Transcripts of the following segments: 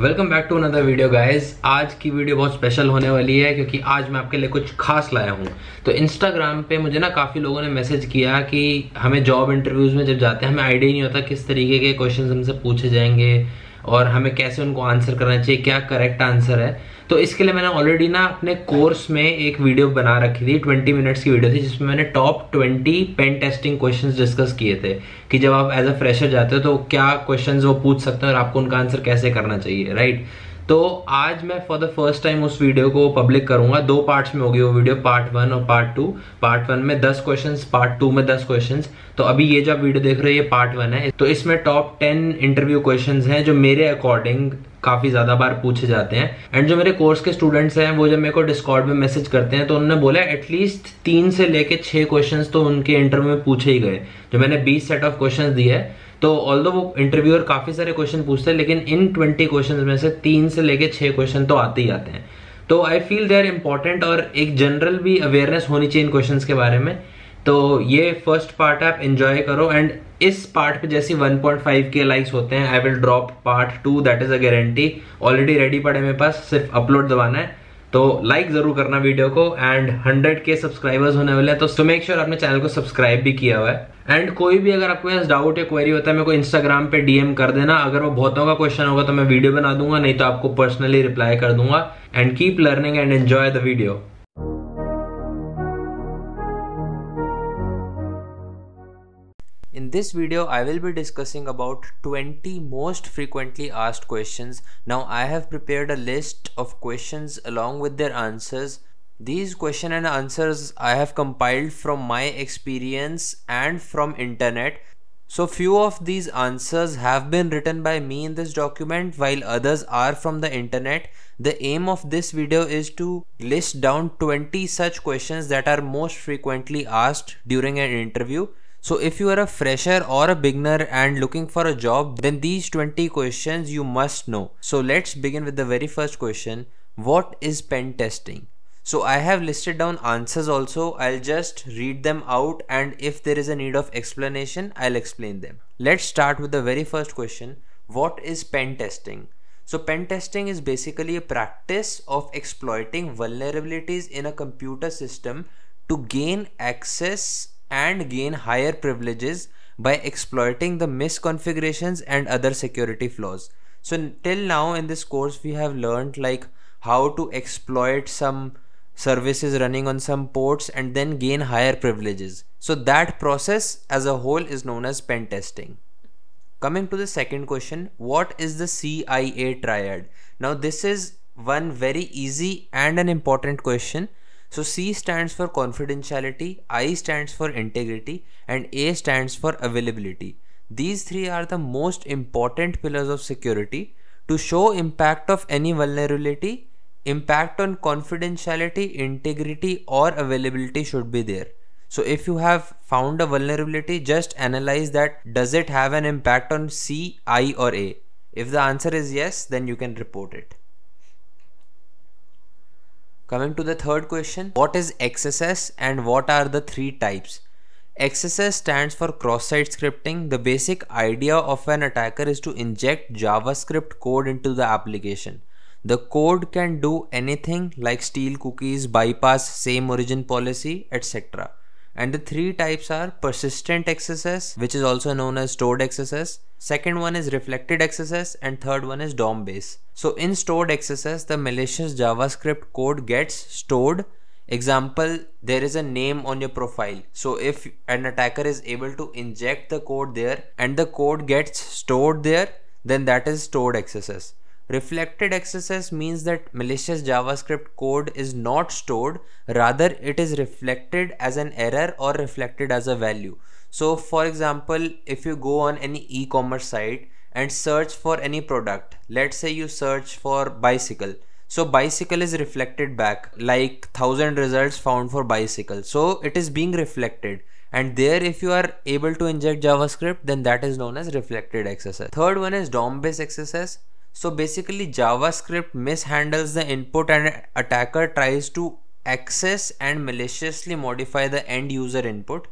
Welcome back to another video guys आज की video बहुत स्पेशल होने वाली है क्योंकि आज मैं आपके लिए कुछ खास लाया हूँ। तो इंस्टाग्राम पे मुझे ना काफ़ी लोगों ने मैसेज किया कि हमें जॉब इंटरव्यूज़ में जब जाते हैं, हमें आइडिया नहीं होता किस तरीके के क्वेश्चन हमसे पूछे जाएँगे और हमें कैसे उनको आंसर करना चाहिए, क्या करेक्ट आंसर है। तो इसके लिए मैंने ऑलरेडी ना अपने कोर्स में एक वीडियो बना रखी थी 20 मिनट्स की वीडियो थी, जिसमें मैंने टॉप 20 पेन टेस्टिंग क्वेश्चन डिस्कस किए थे कि जब आप एज अ फ्रेशर जाते हो तो क्या क्वेश्चन वो पूछ सकते हैं और आपको उनका आंसर कैसे करना चाहिए राइट तो आज मैं फॉर द फ़र्स्ट टाइम उस वीडियो को पब्लिक करूँगा। दो पार्ट्स में होगी वो वीडियो पार्ट वन और पार्ट टू पार्ट वन में दस क्वेश्चंस पार्ट टू में दस क्वेश्चंस तो अभी ये जो आप वीडियो देख रहे हो, ये पार्ट वन है। तो इसमें टॉप टेन इंटरव्यू क्वेश्चंस हैं, जो मेरे अकॉर्डिंग काफ़ी ज़्यादा बार पूछे जाते हैं। एंड जो मेरे कोर्स के स्टूडेंट्स हैं, वो जब मेरे को डिस्कॉर्ड में मैसेज करते हैं तो उन्होंने बोला एटलीस्ट तीन से लेके छह क्वेश्चन तो उनके इंटरव्यू में पूछे ही गए। जो मैंने बीस सेट ऑफ़ क्वेश्चन दिए है। तो ऑल वो इंटरव्यूअर काफ़ी सारे क्वेश्चन पूछते हैं, लेकिन इन ट्वेंटी क्वेश्चन में से तीन से लेके छह क्वेश्चन तो आते ही आते हैं। तो I feel they are important और एक जनरल भी अवेयरनेस होनी चाहिए इन क्वेश्चन के बारे में। तो ये फ़र्स्ट पार्ट है आप एंजॉय करो एंड इस पार्ट पे जैसे 1.5 के लाइक्स होते हैं I will drop part two that is a guarantee already ready पड़े मेरे पास, सिर्फ़ अपलोड दबाना है। तो लाइक ज़रूर करना वीडियो को एंड 100 के सब्सक्राइबर्स होने वाले हैं तो मेक श्योर आपने चैनल को सब्सक्राइब भी किया हुआ है। एंड कोई भी अगर आपके पास डाउट या क्वेरी होता है, मेरे को इंस्टाग्राम पे डीएम कर देना। अगर वो बहुतों का क्वेश्चन होगा तो मैं वीडियो बना दूँगा, नहीं तो आपको पर्सनली रिप्लाई कर दूँगा। And keep learning and enjoy the video In this video, I will be discussing about 20 most frequently asked questions. Now, I have prepared a list of questions along with their answers. These question and answers I have compiled from my experience and from internet. So few of these answers have been written by me in this document while others are from the internet. The aim of this video is to list down 20 such questions that are most frequently asked during an interview so if you are a fresher or a beginner and looking for a job, then these 20 questions you must know. So let's begin with the very first question. What is pen testing? So I have listed down answers also. I'll just read them out and if there is a need of explanation, I'll explain them. Let's start with the very first question. What is pen testing? So pen testing is basically a practice of exploiting vulnerabilities in a computer system to gain access and gain higher privileges by exploiting the misconfigurations and other security flaws. So till now in this course we have learned like how to exploit some services running on some ports and then gain higher privileges. So that process as a whole is known as pen testing. Coming to the second question, what is the CIA triad? Now this is one very easy and an important question so C stands for confidentiality, I stands for integrity and A stands for availability. These three are the most important pillars of security to show impact of any vulnerability. Impact on confidentiality integrity or availability should be there. So if you have found a vulnerability just analyze that. Does it have an impact on c i or a? If the answer is yes then you can report it Coming to the third question, what is XSS and what are the three types? XSS stands for cross-site scripting. The basic idea of an attacker is to inject JavaScript code into the application. The code can do anything like steal cookies, bypass same origin policy, etc. And the three types are persistent XSS, which is also known as stored XSS, Second one is reflected XSS and third one is DOM base. So in stored XSS, the malicious JavaScript code gets stored. Example, there is a name on your profile. So if an attacker is able to inject the code there and the code gets stored there, then that is stored XSS. Reflected XSS means that malicious JavaScript code is not stored, rather it is reflected as an error or reflected as a value. So for example, if you go on any e-commerce site and search for any product, let's say you search for bicycle. So bicycle is reflected back like thousand results found for bicycle. So it is being reflected and there if you are able to inject JavaScript then that is known as reflected XSS. Third one is DOM based XSS. So basically JavaScript mishandles the input and attacker tries to access and maliciously modify the end user input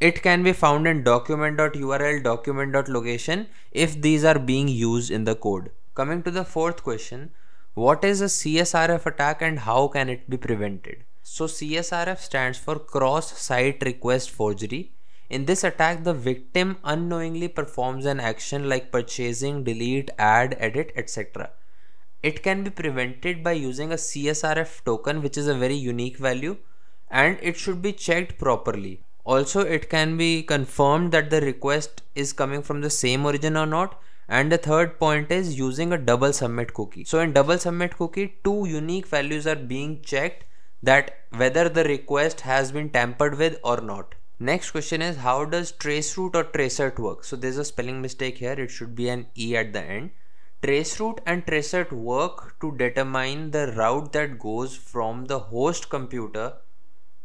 it can be found in document.url, document.location if these are being used in the code. Coming to the fourth question, what is a CSRF attack and how can it be prevented? So CSRF stands for Cross Site Request Forgery. In this attack, the victim unknowingly performs an action like purchasing, delete, add, edit, etc. It can be prevented by using a CSRF token which is a very unique value and it should be checked properly. Also, it can be confirmed that the request is coming from the same origin or not and the third point is using a double submit cookie so in double submit cookie two unique values are being checked that whether the request has been tampered with or not next question is how does traceroute or tracert work? So there's a spelling mistake here. It should be an e at the end. Traceroute and tracert work to determine the route that goes from the host computer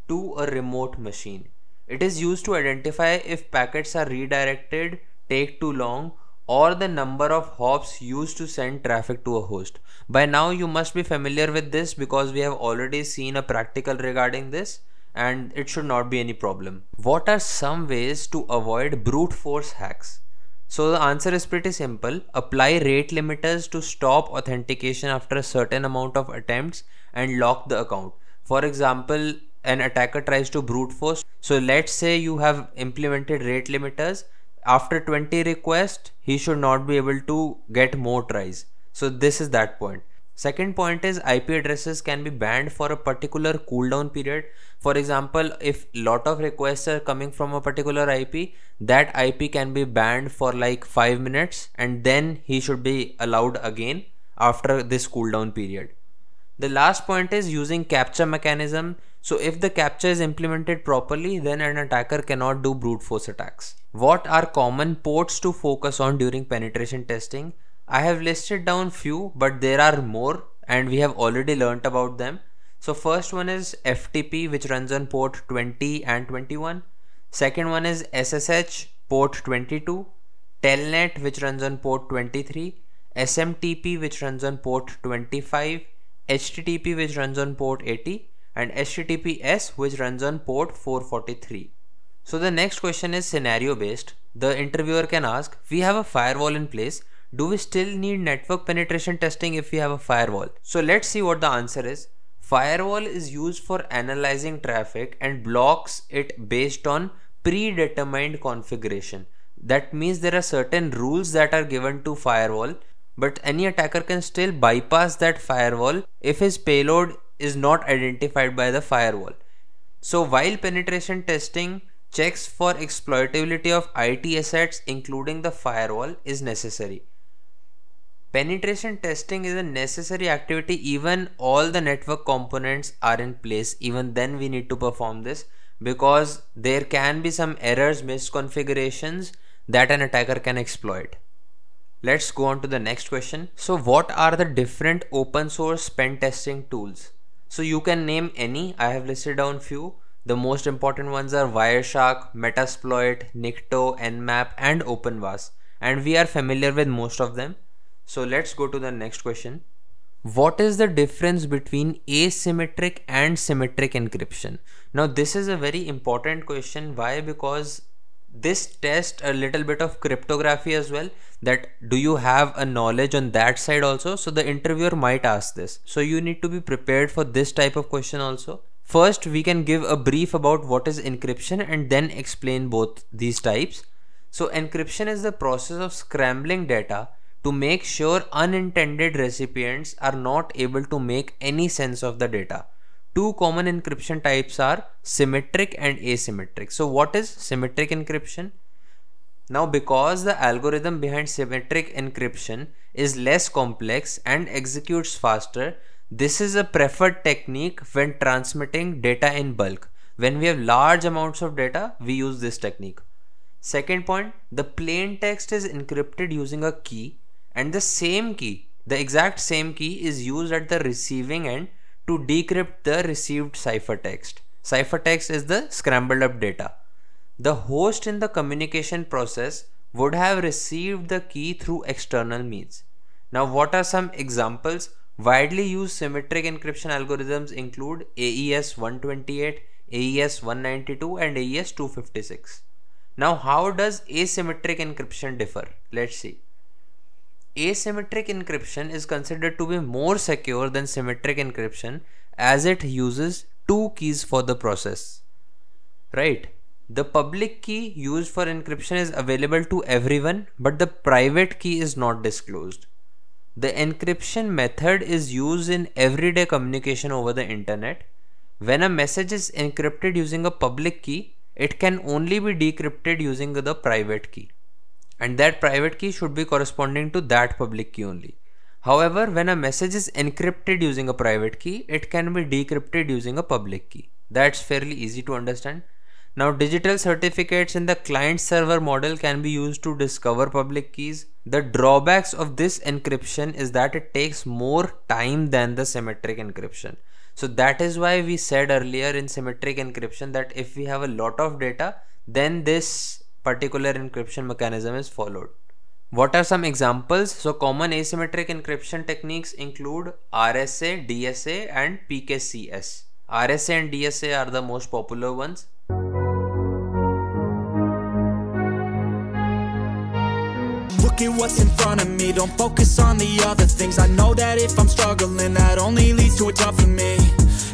to a remote machine. It is used to identify if packets are redirected take too long or the number of hops used to send traffic to a host. By now you must be familiar with this because we have already seen a practical regarding this and it should not be any problem. What are some ways to avoid brute force hacks? So the answer is pretty simple. Apply rate limiters to stop authentication after a certain amount of attempts and lock the account. For example, an attacker tries to brute force. So let's say you have implemented rate limiters after 20 requests he should not be able to get more tries so this is that point second point is ip addresses can be banned for a particular cooldown period for example if lot of requests are coming from a particular ip that ip can be banned for like 5 minutes and then he should be allowed again after this cooldown period the last point is using captcha mechanism so if the captcha is implemented properly, then an attacker cannot do brute force attacks. What are common ports to focus on during penetration testing? I have listed down few, but there are more and we have already learnt about them. So first one is FTP which runs on port 20 and 21. Second one is SSH port 22. Telnet which runs on port 23. SMTP which runs on port 25. HTTP which runs on port 80 and HTTPS which runs on port 443. So the next question is scenario based. The interviewer can ask, we have a firewall in place. Do we still need network penetration testing if we have a firewall? So let's see what the answer is. Firewall is used for analyzing traffic and blocks it based on predetermined configuration. That means there are certain rules that are given to firewall but any attacker can still bypass that firewall if his payload is not identified by the firewall. So while penetration testing checks for exploitability of IT assets including the firewall is necessary. Penetration testing is a necessary activity even all the network components are in place even then we need to perform this because there can be some errors misconfigurations that an attacker can exploit. Let's go on to the next question. So what are the different open source pen testing tools? So you can name any. I have listed down few. The most important ones are Wireshark, Metasploit, Nikto, Nmap and OpenVAS and we are familiar with most of them. So let's go to the next question. What is the difference between asymmetric and symmetric encryption? Now this is a very important question. Why? Because this test a little bit of cryptography as well that do you have a knowledge on that side also so the interviewer might ask this so you need to be prepared for this type of question also first we can give a brief about what is encryption and then explain both these types so encryption is the process of scrambling data to make sure unintended recipients are not able to make any sense of the data Two common encryption types are symmetric and asymmetric. So what is symmetric encryption? Now because the algorithm behind symmetric encryption is less complex and executes faster, this is a preferred technique when transmitting data in bulk. When we have large amounts of data, we use this technique. Second point, the plain text is encrypted using a key and the same key, the exact same key is used at the receiving end to decrypt the received ciphertext. Ciphertext is the scrambled up data. The host in the communication process would have received the key through external means. Now what are some examples? Widely used symmetric encryption algorithms include AES 128, AES 192 and AES 256. Now how does asymmetric encryption differ? Let's see. Asymmetric encryption is considered to be more secure than symmetric encryption as it uses two keys for the process. Right? The public key used for encryption is available to everyone, but the private key is not disclosed. The encryption method is used in everyday communication over the internet. When a message is encrypted using a public key, it can only be decrypted using the private key. And that private key should be corresponding to that public key only. However, when a message is encrypted using a private key, it can be decrypted using a public key. That's fairly easy to understand. Now digital certificates in the client server model can be used to discover public keys. The drawbacks of this encryption is that it takes more time than the symmetric encryption. So that is why we said earlier in symmetric encryption that if we have a lot of data then this particular encryption mechanism is followed. What are some examples? So common asymmetric encryption techniques include RSA, DSA and PKCS. RSA and DSA are the most popular ones. Look at what's in front of me Don't focus on the other things I know that if I'm struggling That only leads to a tough for me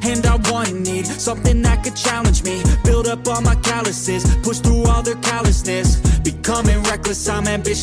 and I wanted something that could challenge me. Build up all my calluses, push through all their callousness. Becoming reckless, I'm ambitious.